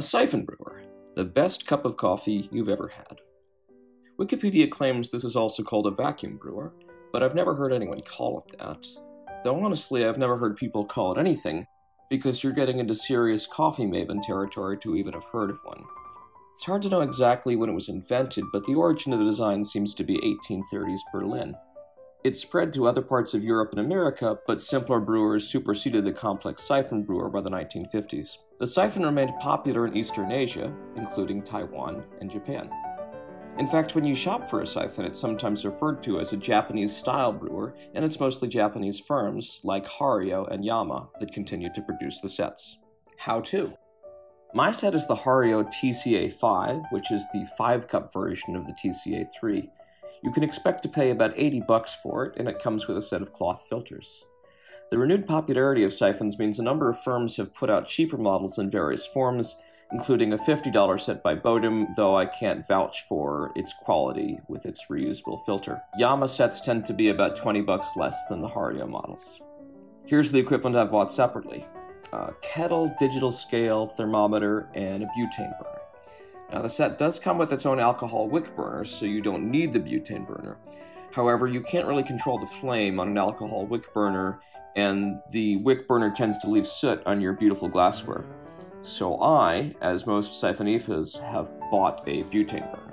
A siphon brewer, the best cup of coffee you've ever had. Wikipedia claims this is also called a vacuum brewer, but I've never heard anyone call it that. Though honestly, I've never heard people call it anything, because you're getting into serious coffee maven territory to even have heard of one. It's hard to know exactly when it was invented, but the origin of the design seems to be 1830s Berlin. It spread to other parts of Europe and America, but simpler brewers superseded the complex siphon brewer by the 1950s. The siphon remained popular in Eastern Asia, including Taiwan and Japan. In fact, when you shop for a siphon, it's sometimes referred to as a Japanese style brewer, and it's mostly Japanese firms like Hario and Yama that continue to produce the sets. How to? My set is the Hario TCA 5, which is the 5 cup version of the TCA 3. You can expect to pay about 80 bucks for it, and it comes with a set of cloth filters. The renewed popularity of siphons means a number of firms have put out cheaper models in various forms, including a $50 set by Bodum, though I can't vouch for its quality with its reusable filter. Yama sets tend to be about 20 bucks less than the Hario models. Here's the equipment I've bought separately. A kettle, digital scale, thermometer, and a butane burner. Now, the set does come with its own alcohol wick burner, so you don't need the butane burner. However, you can't really control the flame on an alcohol wick burner, and the wick burner tends to leave soot on your beautiful glassware. So I, as most siphonifas, have bought a butane burner.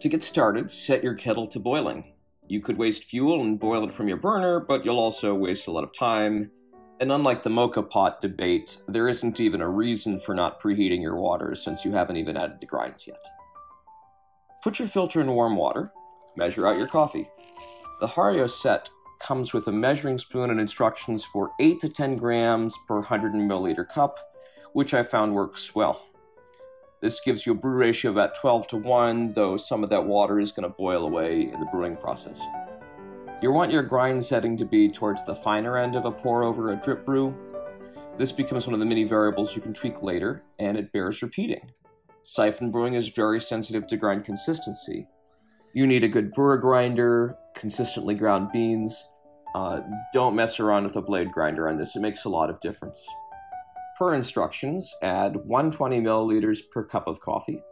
To get started, set your kettle to boiling. You could waste fuel and boil it from your burner, but you'll also waste a lot of time and unlike the moka pot debate, there isn't even a reason for not preheating your water since you haven't even added the grinds yet. Put your filter in warm water, measure out your coffee. The Hario set comes with a measuring spoon and instructions for 8 to 10 grams per 100 milliliter cup, which I found works well. This gives you a brew ratio of about 12 to 1, though some of that water is going to boil away in the brewing process. You want your grind setting to be towards the finer end of a pour over a drip brew. This becomes one of the many variables you can tweak later, and it bears repeating. Siphon brewing is very sensitive to grind consistency. You need a good burr grinder, consistently ground beans. Uh, don't mess around with a blade grinder on this, it makes a lot of difference. Per instructions, add 120 milliliters per cup of coffee.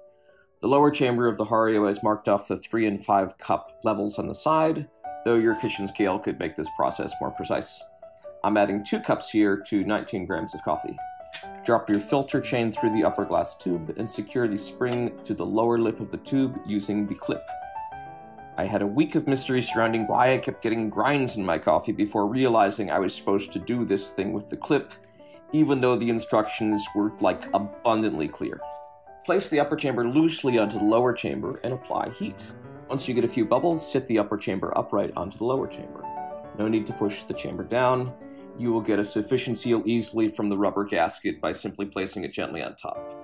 The lower chamber of the Hario has marked off the 3 and 5 cup levels on the side, though your kitchen scale could make this process more precise. I'm adding 2 cups here to 19 grams of coffee. Drop your filter chain through the upper glass tube and secure the spring to the lower lip of the tube using the clip. I had a week of mystery surrounding why I kept getting grinds in my coffee before realizing I was supposed to do this thing with the clip, even though the instructions were like abundantly clear. Place the upper chamber loosely onto the lower chamber and apply heat. Once you get a few bubbles, sit the upper chamber upright onto the lower chamber. No need to push the chamber down. You will get a sufficient seal easily from the rubber gasket by simply placing it gently on top.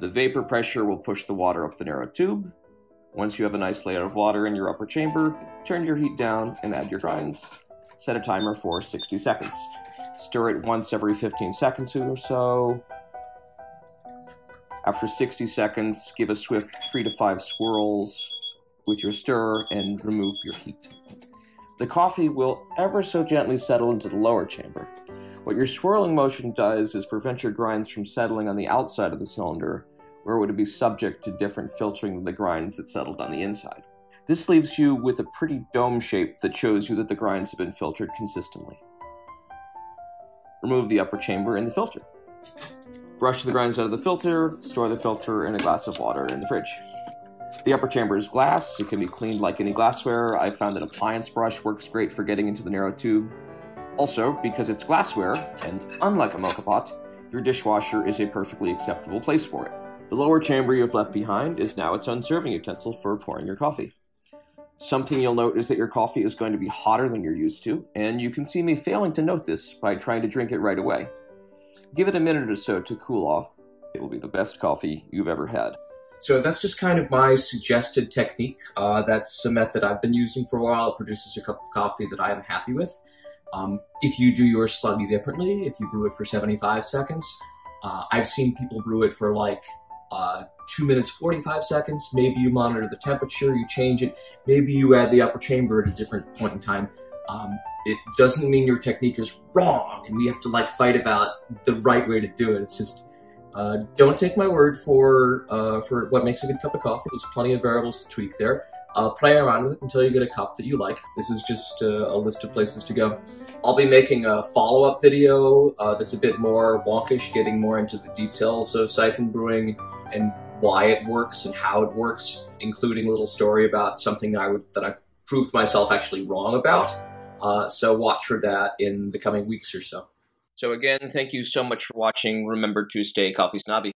The vapor pressure will push the water up the narrow tube. Once you have a nice layer of water in your upper chamber, turn your heat down and add your grinds. Set a timer for 60 seconds. Stir it once every 15 seconds or so. After 60 seconds, give a swift 3 to 5 swirls with your stirrer and remove your heat. The coffee will ever so gently settle into the lower chamber. What your swirling motion does is prevent your grinds from settling on the outside of the cylinder, where it would be subject to different filtering than the grinds that settled on the inside. This leaves you with a pretty dome shape that shows you that the grinds have been filtered consistently. Remove the upper chamber and the filter. Brush the grinds out of the filter, store the filter in a glass of water in the fridge. The upper chamber is glass. It can be cleaned like any glassware. I found an appliance brush works great for getting into the narrow tube. Also, because it's glassware, and unlike a moka pot, your dishwasher is a perfectly acceptable place for it. The lower chamber you've left behind is now its own serving utensil for pouring your coffee. Something you'll note is that your coffee is going to be hotter than you're used to, and you can see me failing to note this by trying to drink it right away. Give it a minute or so to cool off. It'll be the best coffee you've ever had. So that's just kind of my suggested technique. Uh, that's a method I've been using for a while. It produces a cup of coffee that I am happy with. Um, if you do yours slightly differently, if you brew it for 75 seconds, uh, I've seen people brew it for like uh, 2 minutes 45 seconds. Maybe you monitor the temperature, you change it. Maybe you add the upper chamber at a different point in time. Um, it doesn't mean your technique is wrong and we have to like fight about the right way to do it. It's just Uh, don't take my word for uh, for what makes a good cup of coffee. There's plenty of variables to tweak there. Uh, play around with it until you get a cup that you like. This is just uh, a list of places to go. I'll be making a follow-up video uh, that's a bit more wonkish, getting more into the details of siphon brewing and why it works and how it works, including a little story about something I would that I proved myself actually wrong about. Uh, so watch for that in the coming weeks or so. So again, thank you so much for watching. Remember to stay coffee snobby.